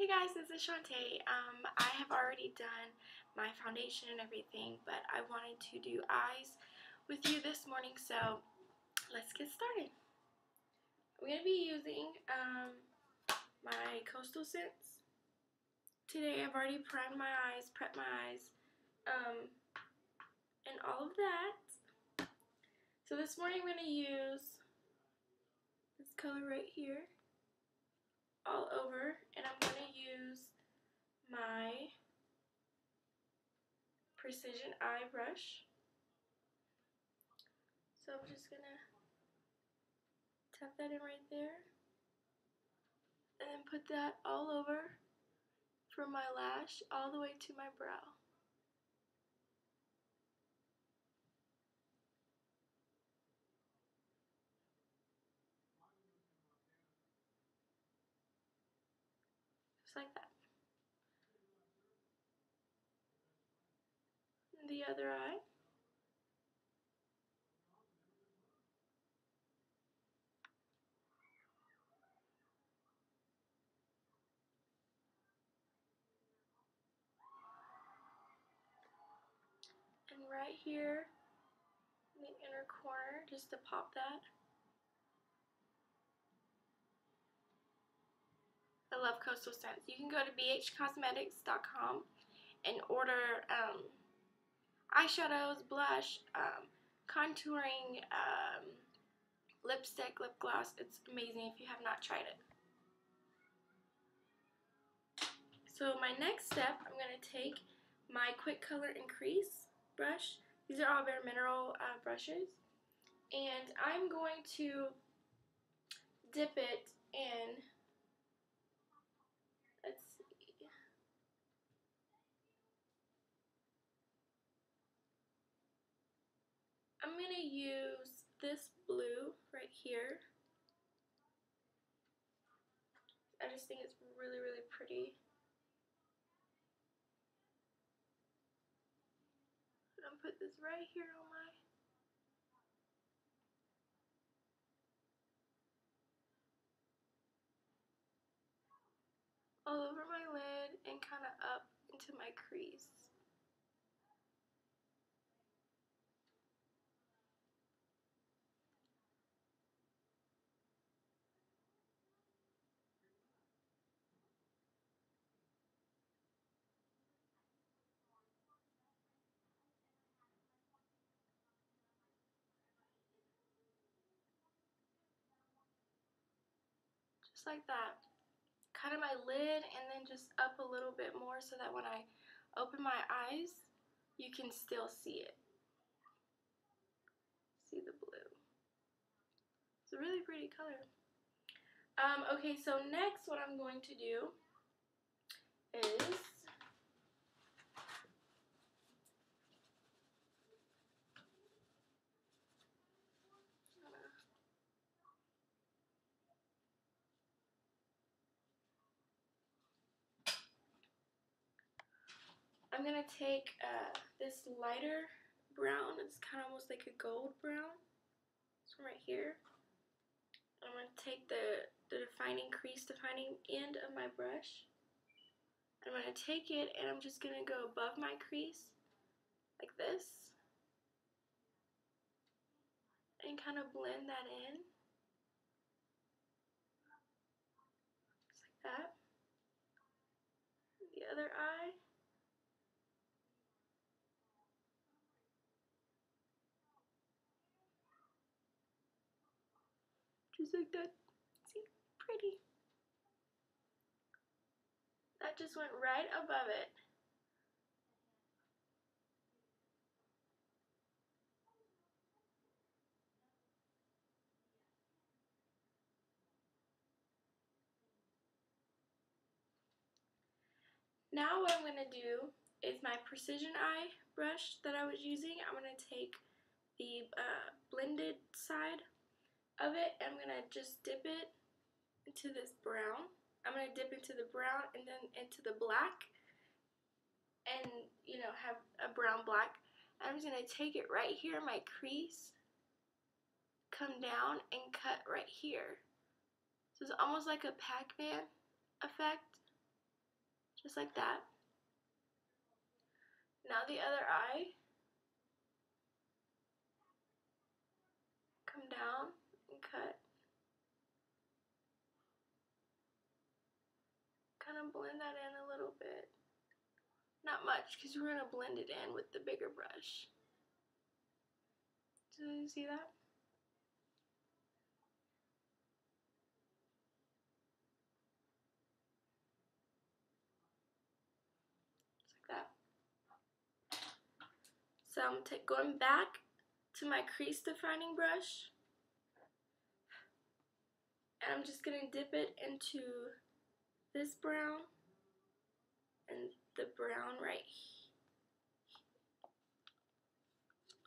Hey guys, this is Chante. Um, I have already done my foundation and everything, but I wanted to do eyes with you this morning, so let's get started. I'm going to be using um, my Coastal Scents. Today I've already primed my eyes, prepped my eyes, um, and all of that. So this morning I'm going to use this color right here all over and I'm going to use my precision eye brush. So I'm just going to tap that in right there and then put that all over from my lash all the way to my brow. Like that. And the other eye. And right here in the inner corner, just to pop that. I love Coastal Scents. You can go to bhcosmetics.com and order um, eyeshadows, blush, um, contouring, um, lipstick, lip gloss. It's amazing if you have not tried it. So my next step, I'm going to take my Quick Color Increase brush. These are all Bare Mineral uh, brushes. And I'm going to dip it in Let's see. I'm going to use this blue right here. I just think it's really, really pretty. I'm to put this right here on my all over my lid and kind of up into my crease. Just like that kind of my lid and then just up a little bit more so that when I open my eyes, you can still see it. See the blue. It's a really pretty color. Um, okay, so next what I'm going to do is I'm going to take uh, this lighter brown. It's kind of almost like a gold brown. This one right here. I'm going to take the, the defining crease, defining end of my brush. I'm going to take it and I'm just going to go above my crease like this. And kind of blend that in. Just like that. The other eye. Just like that. See? Pretty. That just went right above it. Now what I'm going to do is my precision eye brush that I was using. I'm going to take the uh, blended side of it. I'm going to just dip it into this brown. I'm going to dip into the brown and then into the black and, you know, have a brown black. I'm just going to take it right here my crease, come down and cut right here. So it's almost like a Pac-Man effect. Just like that. Now the other eye. Come down and cut. Kind of blend that in a little bit. Not much, because we're going to blend it in with the bigger brush. Do you see that? So I'm going back to my crease defining brush. And I'm just going to dip it into this brown and the brown right here.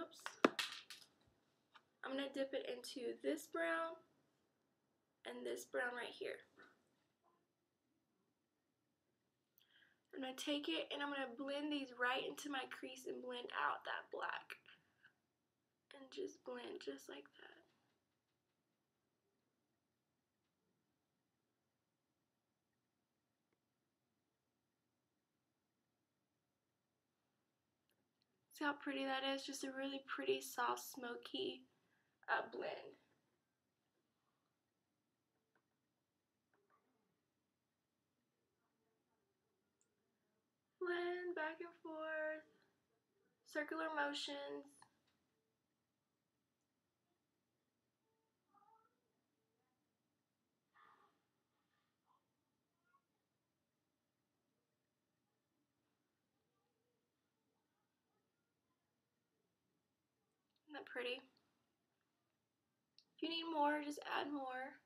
Oops. I'm going to dip it into this brown and this brown right here. I'm going to take it and I'm going to blend these right into my crease and blend out that black. And just blend just like that. See how pretty that is? Just a really pretty, soft, smoky uh, blend. blend back and forth, circular motions. Pretty? If you need more, just add more.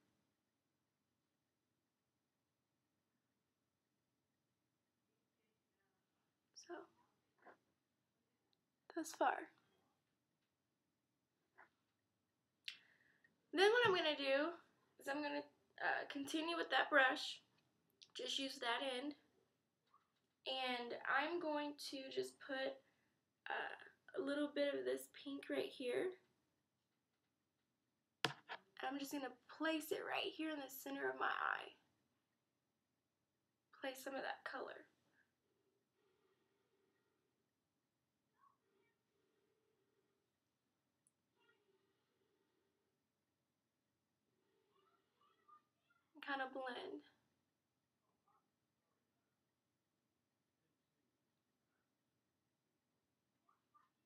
So, thus far. Then what I'm going to do is I'm going to uh, continue with that brush, just use that end, and I'm going to just put uh, a little bit of this pink right here. I'm just going to place it right here in the center of my eye. Place some of that color. kind of blend.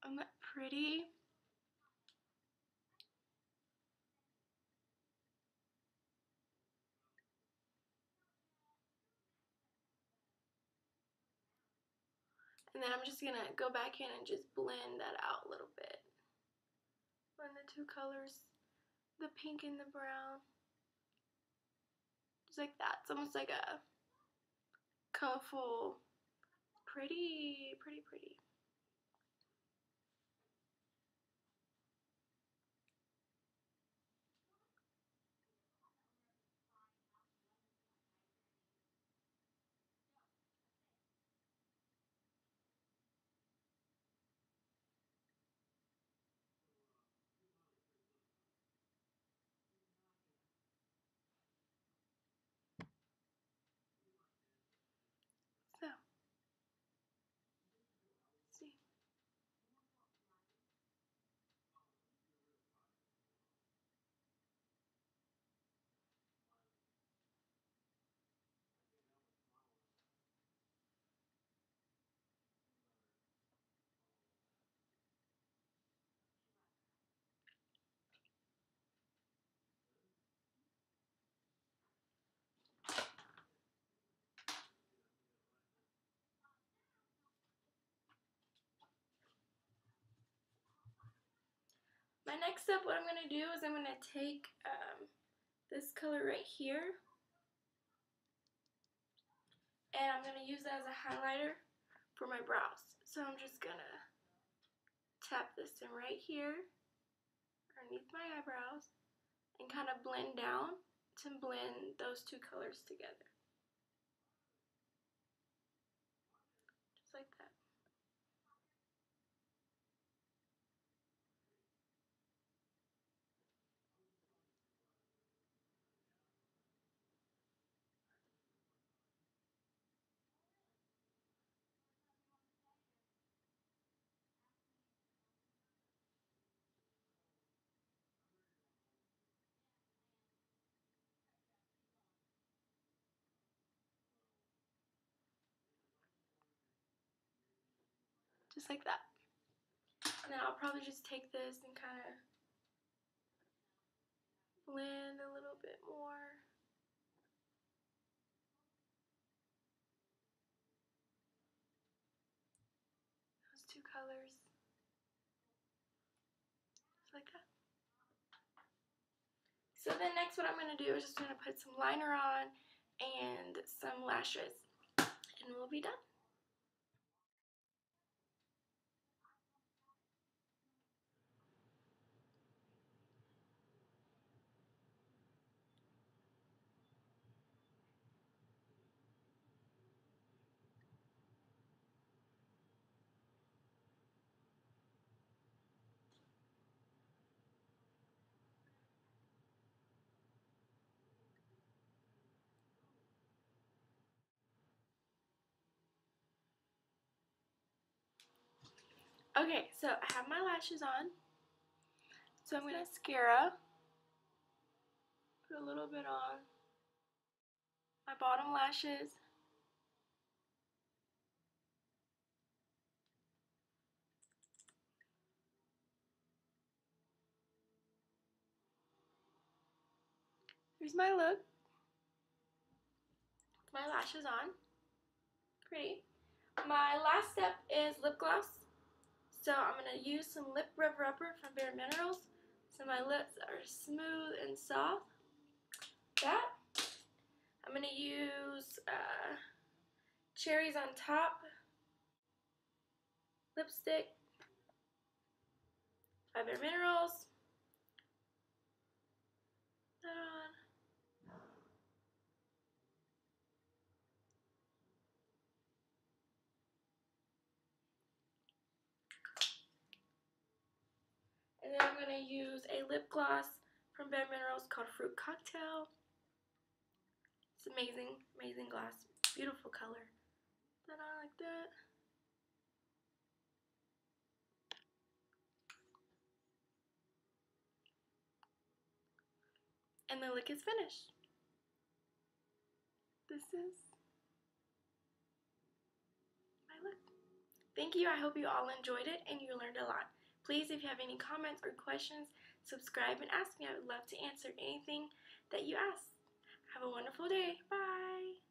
Isn't that pretty? And then I'm just going to go back in and just blend that out a little bit. Blend the two colors, the pink and the brown. Just like that. It's almost like a colorful, pretty, pretty, pretty. My next up what I'm going to do is I'm going to take um, this color right here and I'm going to use that as a highlighter for my brows. So I'm just going to tap this in right here underneath my eyebrows and kind of blend down to blend those two colors together. Just like that. Just like that. And then I'll probably just take this and kind of blend a little bit more. Those two colors. Just like that. So then next what I'm going to do is just going to put some liner on and some lashes and we'll be done. Okay, so I have my lashes on. So I'm going to mascara. Put a little bit on. My bottom lashes. Here's my look. My lashes on. Pretty. My last step is lip gloss. So I'm going to use some lip rub rubber from Bare Minerals so my lips are smooth and soft. That. I'm going to use uh, Cherries on Top lipstick by Bare Minerals. That on. And then I'm going to use a lip gloss from Bare Minerals called Fruit Cocktail. It's amazing, amazing gloss. Beautiful color. Then I like that. And the look is finished. This is my look. Thank you. I hope you all enjoyed it and you learned a lot. Please, if you have any comments or questions, subscribe and ask me. I would love to answer anything that you ask. Have a wonderful day. Bye.